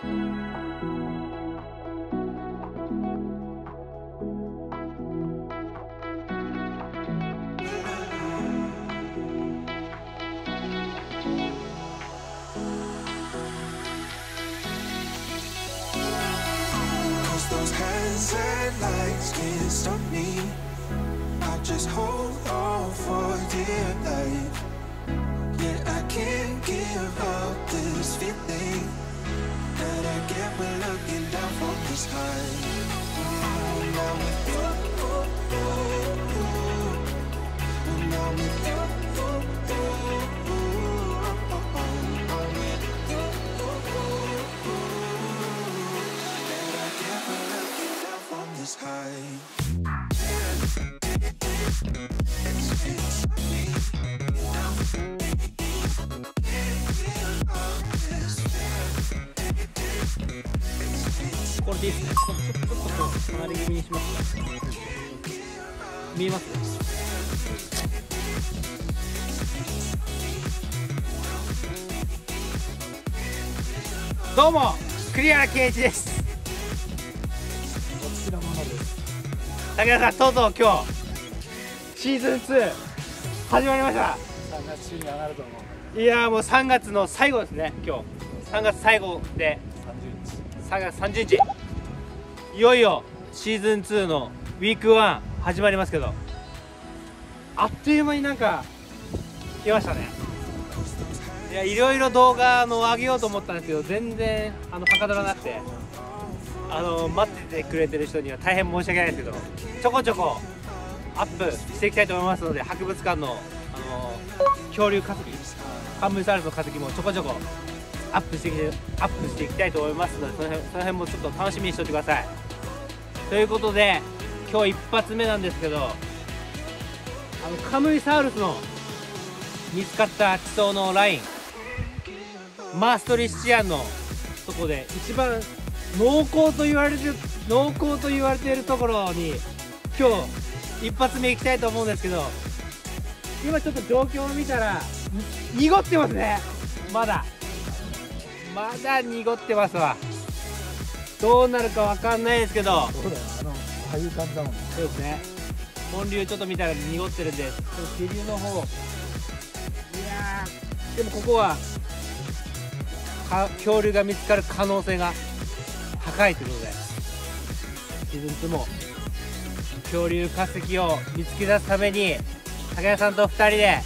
Those can't stop me. I just hold on for dear life. Yeah, I can't give up this feeling that I get when looking down from the sky. When I'm with you, when I'm with you, I'm with you. That I get when looking down from the sky. It's. ですねちょちょちょっとこう離れ気味にしますか見えますどうも栗原圭一ですこちらものです。武田さんとうとう今日シーズン2始まりました3月中に上がると思う。いやーもう3月の最後ですね今日3月最後で30日。3月30日いよいよシーズン2のウィーク1始まりますけど。あっという間になんか来ましたね。いやいろいろ動画の上げようと思ったんですけど全然あのはかどらなくて。あの待っててくれてる人には大変申し訳ないですけどちょこちょこアップしていきたいと思いますので博物館のあの恐竜化石カンムサウルスの化石もちょこちょこアップしていきアップしていきたいと思いますのでその辺その辺もちょっと楽しみにしておいてください。ということで今日一発目なんですけどあのカムイサウルスの見つかった地層のラインマーストリシアンのとこで一番濃厚と言われてる濃厚と言われているところに今日一発目行きたいと思うんですけど今ちょっと状況を見たら濁ってますね。まだ。まだ濁ってますわ。どうなるかわかんないですけど。そうだよ。あの、ああいう感じだもんね。そうですね本流ちょっと見たら濁ってるんで。ちょっと支流の方。いやー。でもここはか恐竜が見つかる可能性が高いということでシーズン2も。恐竜化石を見つけ出すために武田さんと2人で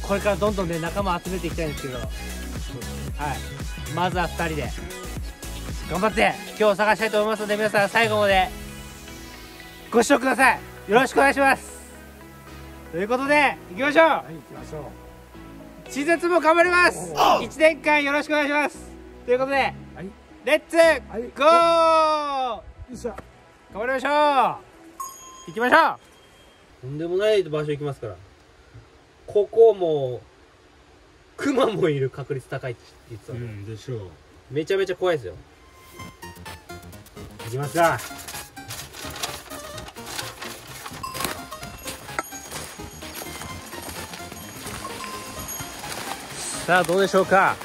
これからどんどんね仲間集めていきたいんですけどはい。まずは2人で。頑張って今日探したいと思いますので皆さん最後までご視聴ください。よろしくお願いします。ということでいきましょう。はい、行きましょう。シーズン2も頑張ります。1年間よろしくお願いします。ということではい。レッツい。ゴー。頑張りましょう。行きましょう。とんでもない場所行きますから。ここもクマもいる確率高いって実は、ん、でしょう。めちゃめちゃ怖いですよ。行きますか。さあどうでしょうか。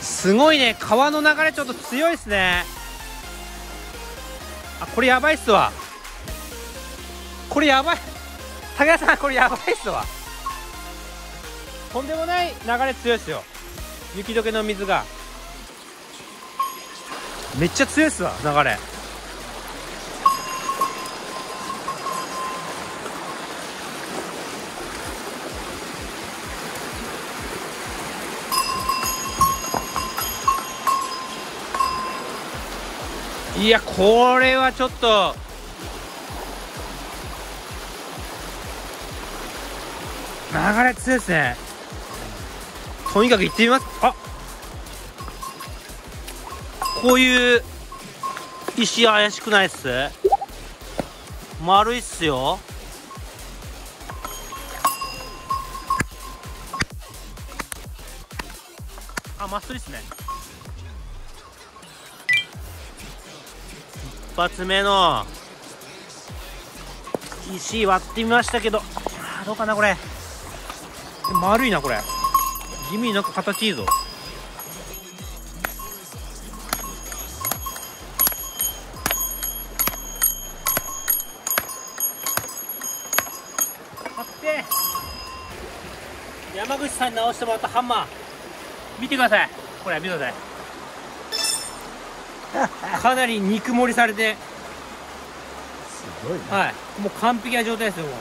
すごいね。川の流れちょっと強いですね。あこれやばいっすわ。これやばい。武田さんこれやばいっすわ。とんでもない流れ強いっすよ雪解けの水が。めっちゃ強いっすわ流れ。いやこれはちょっと。流れ強いですね。とにかく行ってみます？あ。こういう石怪しくないっす？丸いっすよ。あマストリっすね。一発目の石割ってみましたけどどうかなこれ。丸いなこれ地味になんか形いいぞ。山口さんに直してもらったハンマー。見てください。これ見てください。かなり肉盛りされて。すごいねはい。もう完璧な状態ですよもう。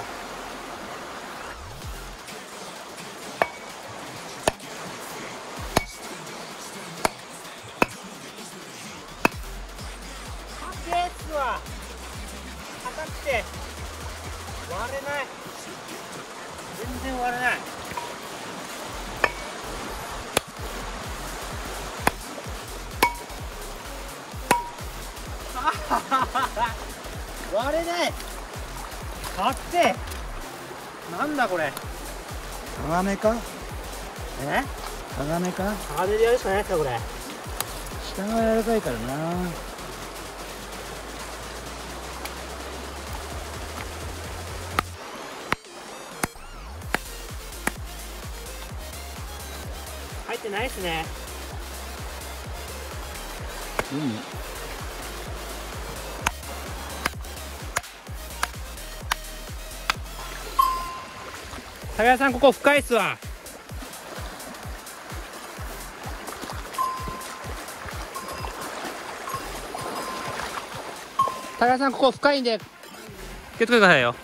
鋼か？え？鋼か？鋼でやるしかないですかこれ。下が柔らかいからな。入ってないっすね。うん高谷さんここ深いっすわ。高谷さんここ深いんで。気をつけてくださいよ。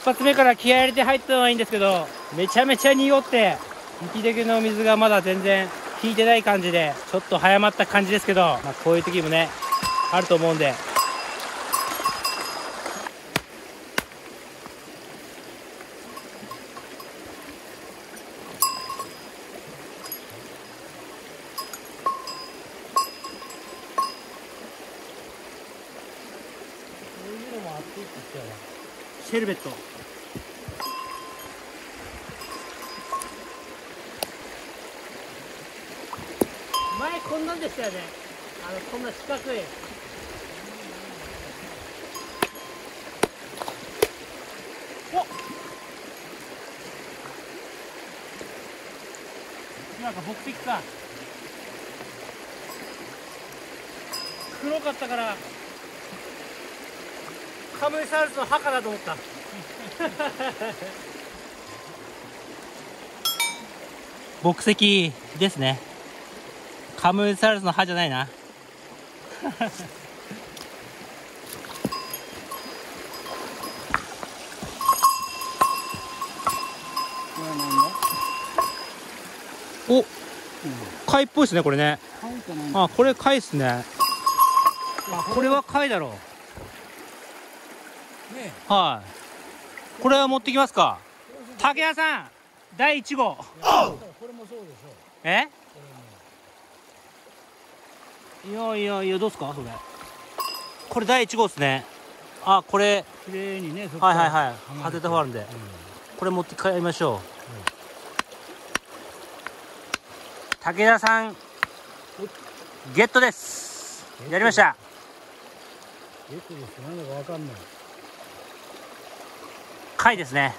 一発目から気合入れて入ったのはいいんですけどめちゃめちゃ濁って雪出の水がまだ全然引いてない感じでちょっと早まった感じですけど、まあ、こういう時もねあると思うんで。こういうのも熱いって言ってたよね。シェルベット。前こんなんでしたよね。あのこんな四角い。おなんか目的か。黒かったから。カムイサウルスの墓だと思った。牧石ですね。カムイサウルスの歯じゃないな。お貝っぽいですねこれね。あこれ貝っすね。これは貝だろう。ねはい。これは持ってきますか？竹谷さん第1号。これもそうでしょえ？こいやいやいやどうっすか？それ。これ第1号ですね。あこれ。綺麗にねはいはいはい。離れ当てた方あるんで。これ持って帰りましょう、武田さんゲットです。やりました。よくです。なんだかわかんない貝ですね。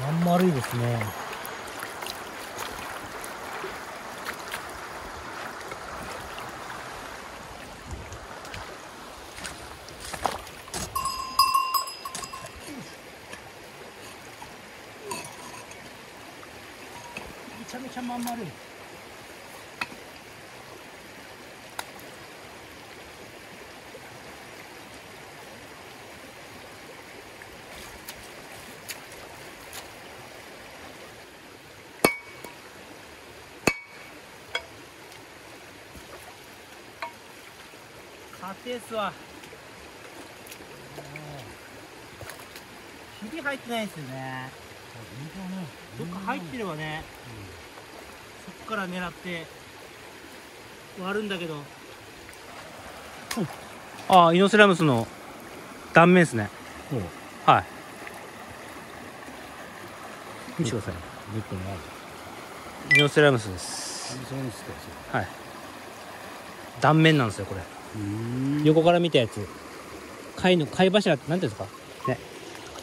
まん丸いですね。硬いっすわひび入ってないですよね。どっか入ってればね、そこから狙って。割るんだけど、ああイノセラムスの断面ですね。はい。見せてください。イノセラムスです。はい。断面なんですよこれ横から見たやつ。貝の貝柱って何ていうんですか？ね。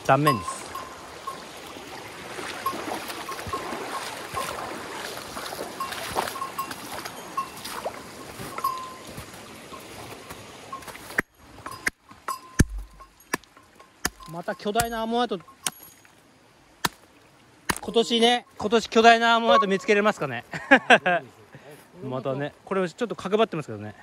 断面です。また巨大なアンモナイト今年ね今年巨大なアンモナイト見つけれますかね？またね。これちょっと角張ってますけどね。なん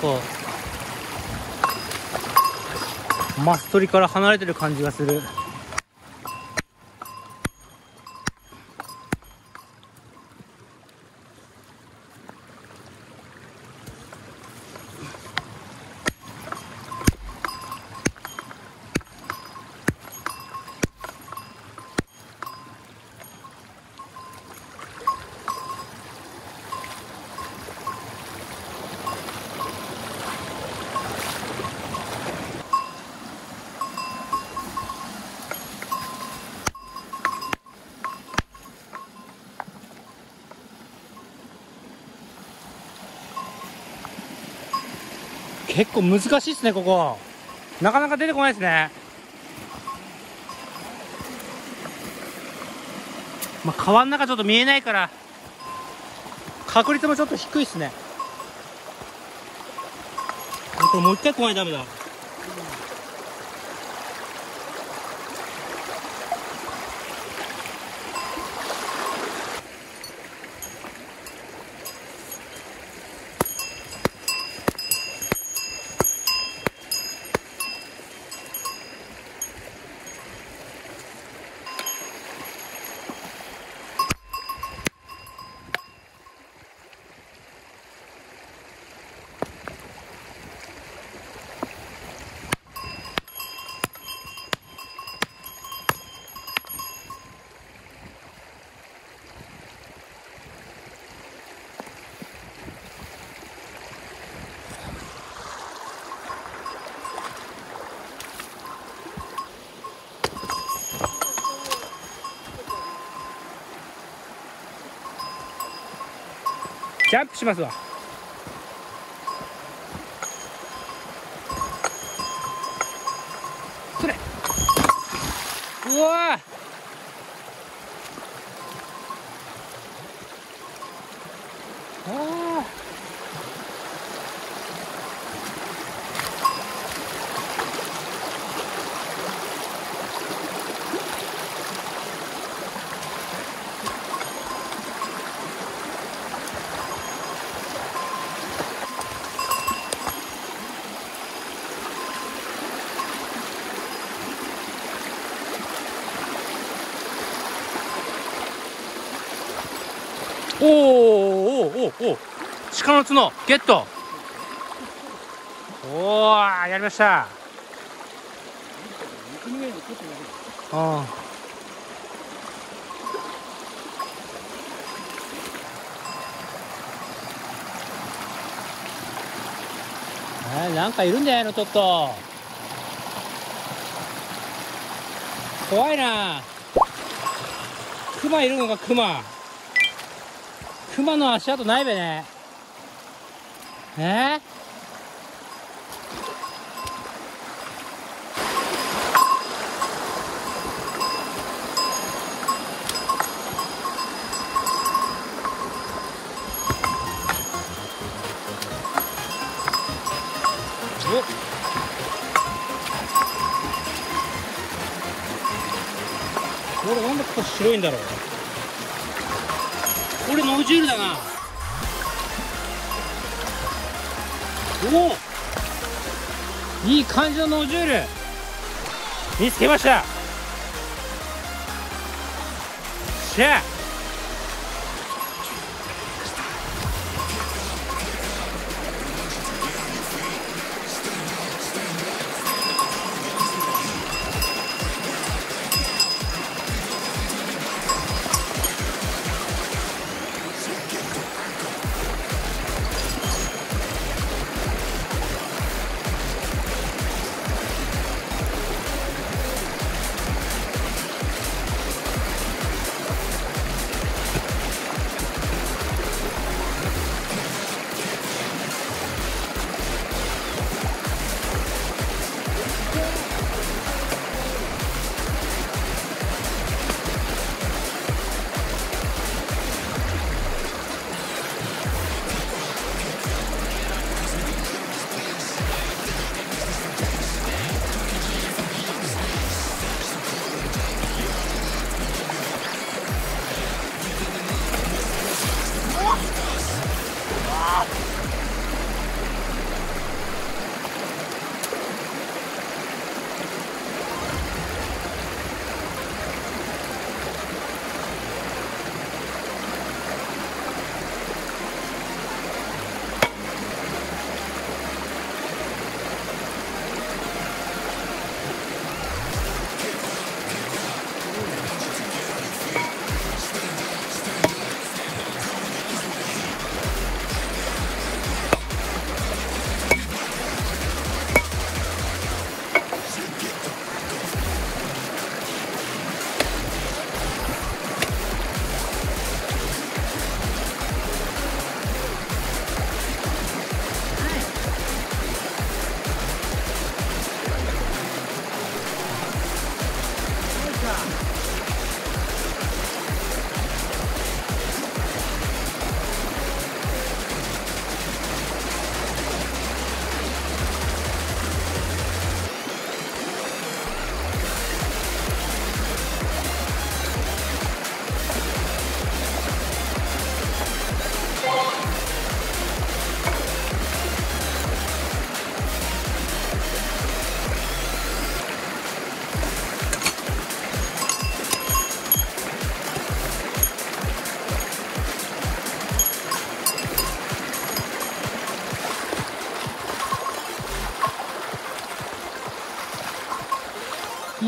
か。マストリから離れてる感じがする。結構難しいっすねここ。なかなか出てこないですね。まあ川の中ちょっと見えないから確率もちょっと低いっすね。これもう一回来ないとダメだ。ジャンプしますわそれうわああおーおーおーおー鹿の角ゲット。おーやりました。ああなんかいるんじゃないのトット怖いな。クマいるのかクマクマの足跡ないべね。え？おこれなんでここ白いんだろう？これノジュールだな。おお。いい感じのノジュール。見つけました。しゃ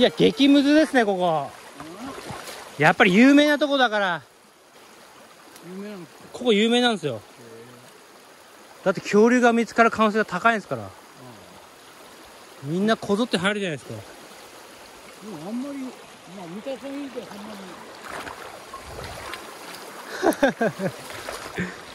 いや激ムズですねここ。やっぱり有名なとこだから。有名なのここ有名なんですよ。だって恐竜が見つかる可能性が高いんですから。みんなこぞって入るじゃないですか。でもあんまりまあ見た感じではそんなに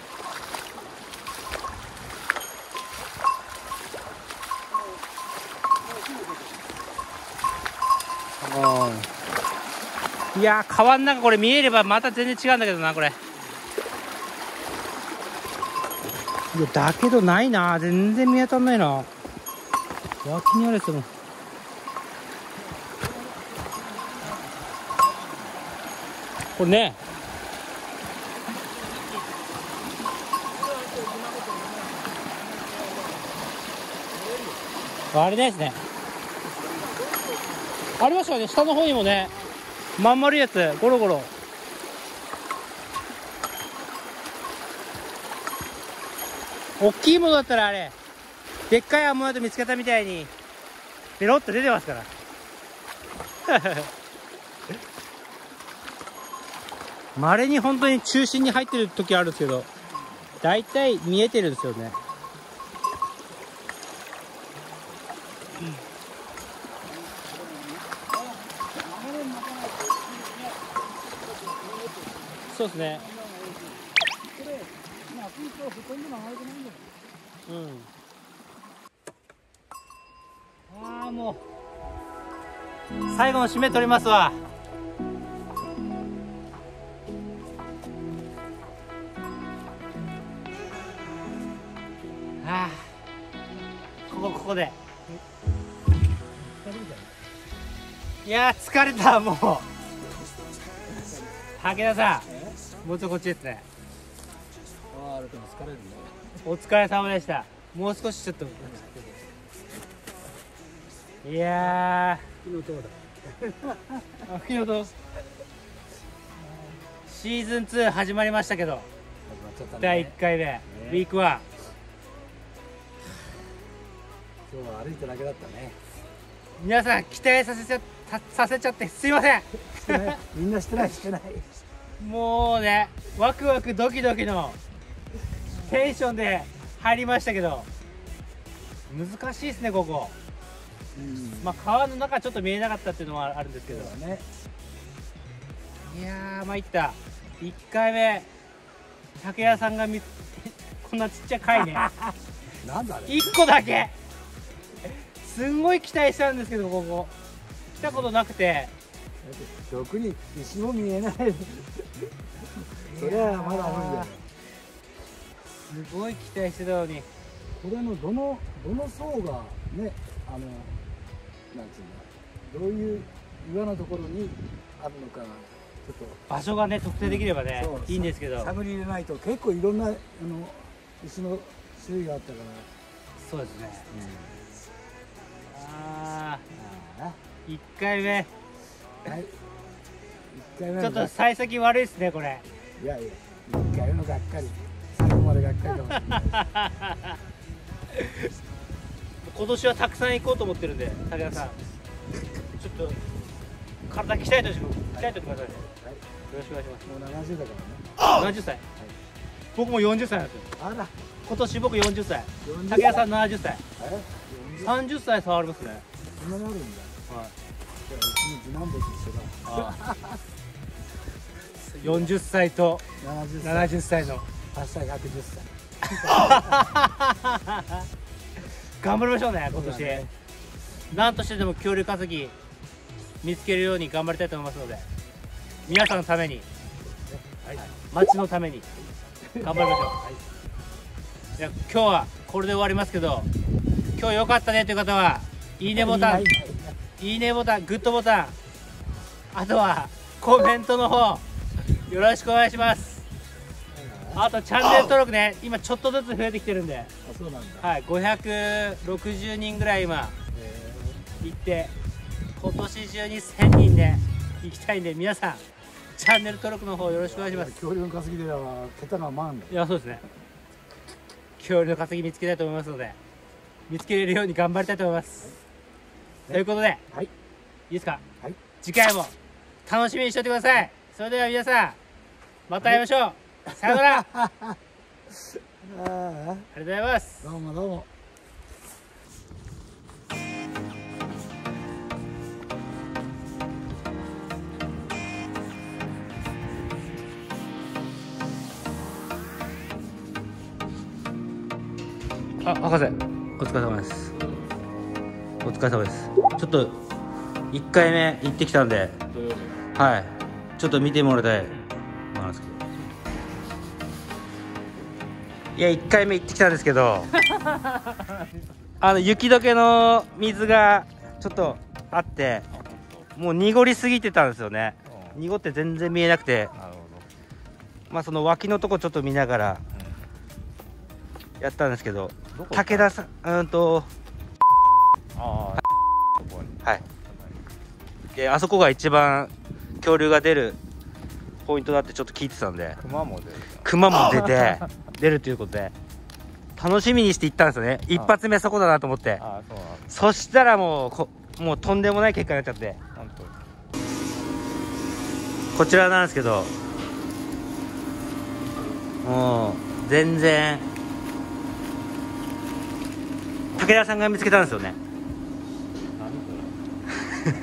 いやー川の中これ見えればまた全然違うんだけどなこれ。いやだけどないな。全然見当たんないな。脇にあるやつも。これね。あれですね。ありましたよね。下の方にもねまん丸いやつゴロゴロ。大きいものだったらあれでっかいアンモナイト見つけたみたいにペロッと出てますから。まれに本当に中心に入ってる時あるんですけど大体見えてるんですよね。そうですね。これまあピークはほとんど流れてないんだようん。ああもう最後の締め取りますわ。ああここここで。いやー疲れたもう。武田さん。もうちょっとこっちですね。ああ疲れるね。お疲れ様でした。もう少しちょっと。いや昨日どうだーあ吹きのとシーズン2始まりましたけど。ね。第1回目、ウィーク1今日は歩いただけだったね。皆さん期待させちゃたさせちゃってすいません。みんなしてないしてないもうねワクワクドキドキのテンションで入りましたけど難しいですねここ。うん。まあ川の中ちょっと見えなかったっていうのはあるんですけど。ね。いやー参った。1回目竹谷さんが見 こんなちっちゃい貝ね。なんだあれ。1個だけ。すんごい期待したんですけどここ。来たことなくて毒に石も見えない。そりゃまだ無理だよ。すごい期待してたのに。これのどのどの層がねあのなんつうんだどういう岩のところにあるのかちょっと。場所がね特定できればね、そう。いいんですけど。探り入れないと結構いろんなあの石の種類があったかそうですね。あらあー。1回目。あはい。一回目ちょっと幸先悪いですねこれ。いやいや一回目のがっかり。最後までがっかりかもしれない。今年はたくさん行こうと思ってるんで武田さん。ちょっと体鍛えてほしく鍛えてくださいね。はいよろしくお願いします。もう70だからね。70歳、僕も40歳なんですよ。あら。今年僕40歳。40武田さん70歳。え？40 30歳差ありますね。そんなにあるんだ。はいじゃあうちの次男坊と一緒だ40歳。と70歳70歳の8歳110歳。頑張りましょうね今年、ね。何としてでも恐竜化石見つけるように頑張りたいと思いますので皆さんのためにはい。町のために頑張りましょう、い、や今日はこれで終わりますけど今日良かったねという方はいいねボタン。いいいいねボタングッドボタンあとはコメントの方よろしくお願いします。あとチャンネル登録ね今ちょっとずつ増えてきてるんで。あそうなんだ。はい560人ぐらい今え行って今年中に1000人で行きたいんで皆さんチャンネル登録の方よろしくお願いします。恐竜の化石では桁が万だいやそうですね。恐竜の化石見つけたいと思いますので見つけれるように頑張りたいと思います、ということではい。いですか？はい。次回も楽しみにしておいてください。それでは皆さんまた会いましょう、さよなら。ありがああとうございます。どうもどうも。あ博士。お疲れ様ですお疲れ様です。ちょっと1回目行ってきたんではい。ちょっと見てもらいたいなんですけど。いや1回目行ってきたんですけどあの雪解けの水がちょっとあってもう濁りすぎてたんですよね。濁って全然見えなくて。まあその脇のとこちょっと見ながらやったんですけど。武田さんうんとああはい。であそこが一番恐竜が出るポイントだってちょっと聞いてたんで。熊も出る熊も出て 出るということで楽しみにして行ったんですよね。一発目そこだなと思って。ああそしたらもうこもうとんでもない結果になっちゃって。こちらなんですけどもう全然武田さんが見つけたんですよね。何これ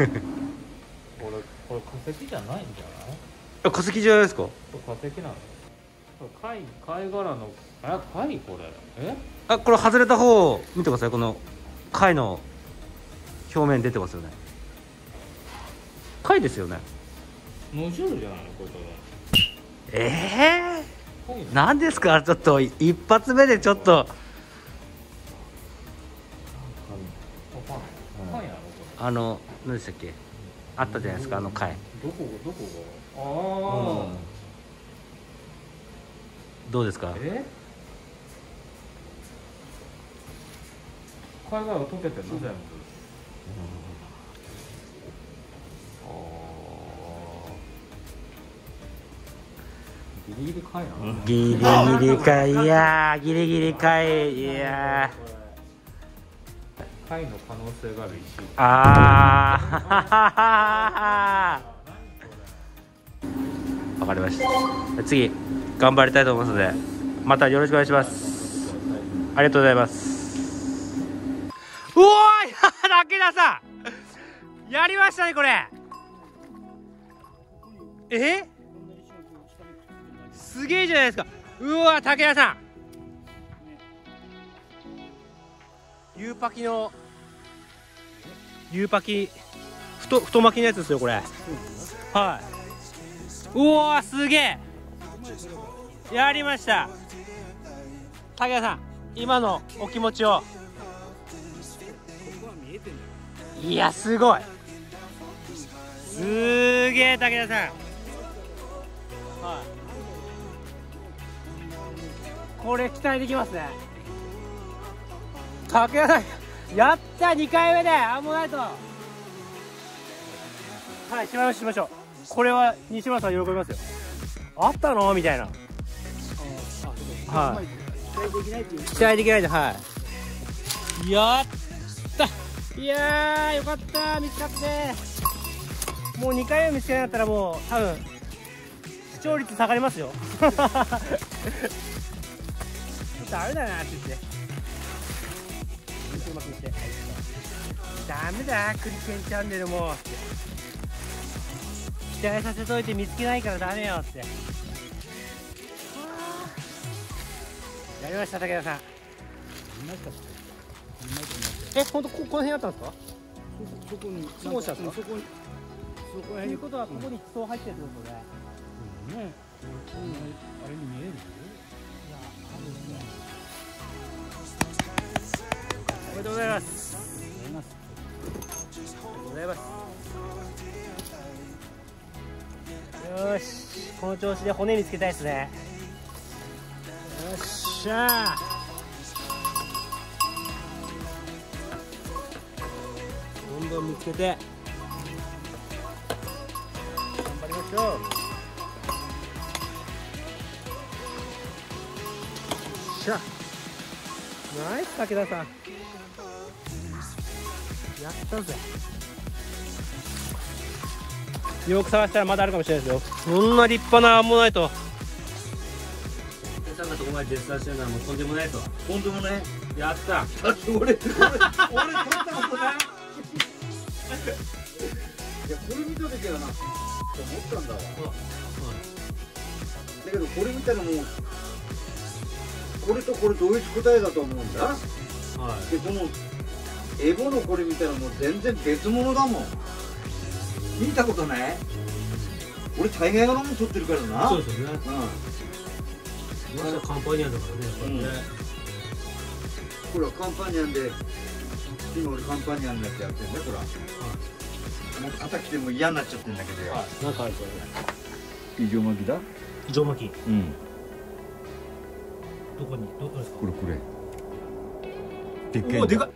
これ化石じゃないんじゃない？え化石じゃないですか？化石なの？貝貝殻のあ貝これ。え？あこれ外れた方見てください。この貝の表面出てますよね。貝ですよね。無重じゃないのこれ。ええ貝ー、何ですか？ちょっと一発目でちょっと。あの何でしたっけ？あったじゃないですかあの貝れどこどこが？ああ、どうですか？え？貝殻が溶けてるの？全部、あー。ギリギリ貝なの、ギリギリ貝い。やーギリギリ貝い。やー貝の可能性がある石あー。わかりました。次頑張りたいと思いますのでまたよろしくお願いします。ありがとうございます。うおーい武田さんやりましたねこれ。え？すげえじゃないですか。うわ武田さん。ゆうパキのゆうパキ太太巻きのやつですよこれ。はい。うおーすげえ。やりました。武田さん今のお気持ちを。いやすごい。すげえ武田さん。はい。これ期待できますね。武田さんやった2回目でアンモナイトはいしまいましょうしましょう。これは西村さん喜びますよ。あったの？みたいな。はい。期待できないではい。やった。いやーよかった。見つかって。もう2回目見つけなかったらもう多分視聴率下がりますよ。ちょっとダメだなって言ってうまくいってダメだクリケンチャンネルも。期待させといて見つけないからダメよって。やりました武田さん。え本当ここの辺あったんですか？そこにそうしたんですか？そこにそこら辺ということはここに人入ってるってことでねあれに見えるおとうございます。ありがとうございます。よしこの調子で骨見つけたいですね。よっしゃどんどん見つけて。頑張りましょう。よっしゃナイス武田さん。やったぜ。よく探したらまだあるかもしれないですよ。そんな立派なアンモナイトさんがそこまで絶賛してるのはもうとんでもないと。とんでもねやった。だって俺俺俺取ったことない。いやこれ見た時はなと思ったんだわ。だけどこれ見たらもうこれとこれ同一個体だと思うんだ。はい。でこのエボのこれ見たらもう全然別物だもん。見たことない？俺大概のもん撮ってるからな。そうですよね。うん。まだカンパニアンだからねやっぱりね、これはカンパニアンで今俺カンパニアンのやつやってんだよこれはもう叩きても嫌になっちゃってんだけどよ。はい。なんかあるこれ異常巻きだ異常巻きうん。どこに？どこですか？これこれ。でっおおでかい